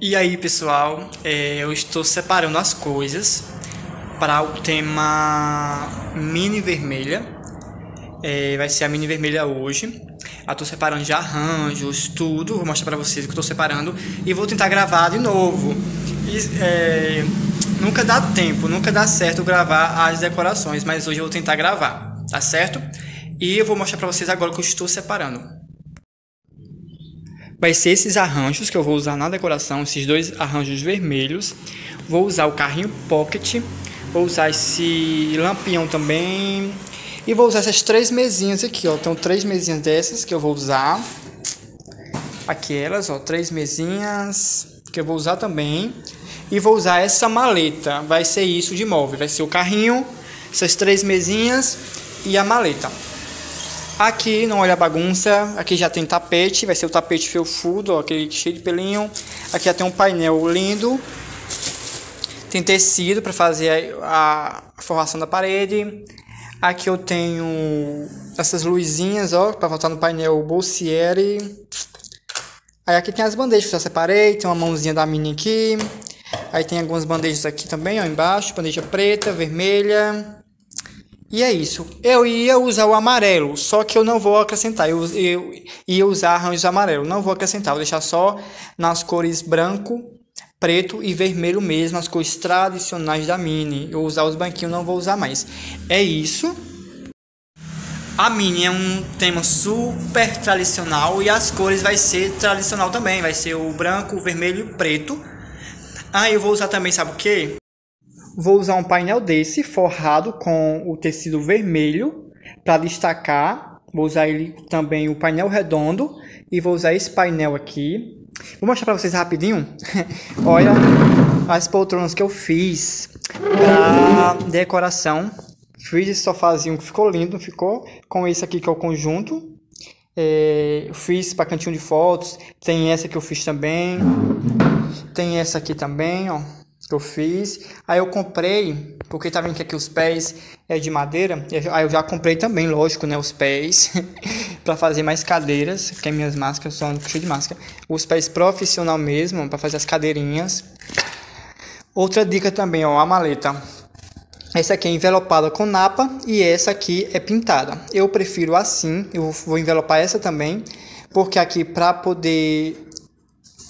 E aí, pessoal, é, eu estou separando as coisas para o tema mini vermelha. É, vai ser a mini vermelha hoje. Eu tô separando já arranjos, tudo. Vou mostrar para vocês o que tô separando e vou tentar gravar de novo. E, é, nunca dá tempo, nunca dá certo gravar as decorações, mas hoje eu vou tentar gravar, tá certo? E eu vou mostrar para vocês agora o que eu estou separando vai ser esses arranjos que eu vou usar na decoração, esses dois arranjos vermelhos. Vou usar o carrinho pocket, vou usar esse lampião também e vou usar essas três mesinhas aqui, ó. Tem três mesinhas dessas que eu vou usar. Aquelas, ó, três mesinhas que eu vou usar também. E vou usar essa maleta, vai ser isso de móvel, vai ser o carrinho, essas três mesinhas e a maleta. Aqui, não olha a bagunça, aqui já tem tapete, vai ser o tapete felfudo, aquele cheio de pelinho. Aqui já tem um painel lindo. Tem tecido para fazer a, a forração da parede. Aqui eu tenho essas luzinhas, ó, para botar no painel Bolsieri. Aí aqui tem as bandejas que eu já separei, tem uma mãozinha da mini aqui. Aí tem algumas bandejas aqui também, ó, embaixo, bandeja preta, vermelha. E é isso. Eu ia usar o amarelo, só que eu não vou acrescentar. Eu, eu ia usar arranjos amarelo, não vou acrescentar. Vou deixar só nas cores branco, preto e vermelho mesmo, as cores tradicionais da Mini. Eu usar os banquinhos, não vou usar mais. É isso. A Mini é um tema super tradicional e as cores vai ser tradicional também. Vai ser o branco, o vermelho e o preto. Ah, eu vou usar também, sabe o que? Vou usar um painel desse forrado com o tecido vermelho para destacar. Vou usar ele também o painel redondo e vou usar esse painel aqui. Vou mostrar para vocês rapidinho. Olha as poltronas que eu fiz para decoração. Fiz esse sofazinho que ficou lindo, ficou com esse aqui que é o conjunto. É, fiz para cantinho de fotos. Tem essa que eu fiz também. Tem essa aqui também, ó que eu fiz. Aí eu comprei, porque tá vendo que aqui os pés é de madeira. Aí eu já comprei também, lógico, né? Os pés para fazer mais cadeiras, porque minhas máscaras são cheio de máscara. Os pés profissional mesmo, para fazer as cadeirinhas. Outra dica também, ó, a maleta. Essa aqui é envelopada com napa e essa aqui é pintada. Eu prefiro assim, eu vou envelopar essa também, porque aqui para poder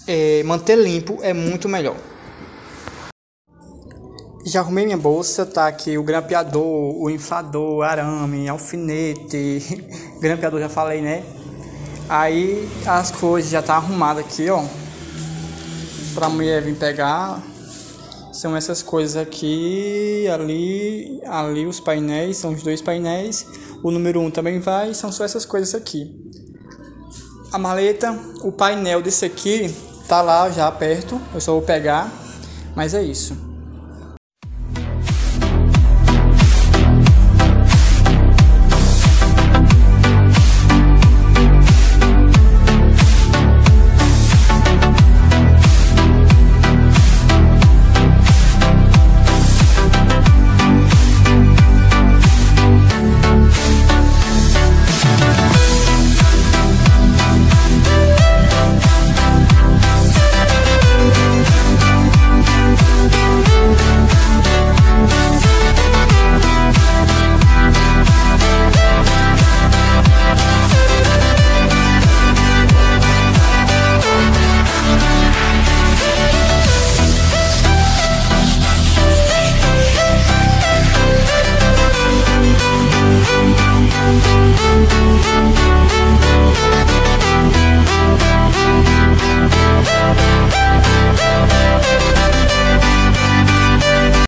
é, manter limpo é muito melhor. Já arrumei minha bolsa, tá aqui o grampeador, o inflador, arame, alfinete, grampeador já falei, né? Aí as coisas já tá arrumada aqui, ó. Pra mulher vir pegar. São essas coisas aqui, ali, ali os painéis, são os dois painéis. O número um também vai, são só essas coisas aqui. A maleta, o painel desse aqui tá lá já perto, eu só vou pegar, mas é isso.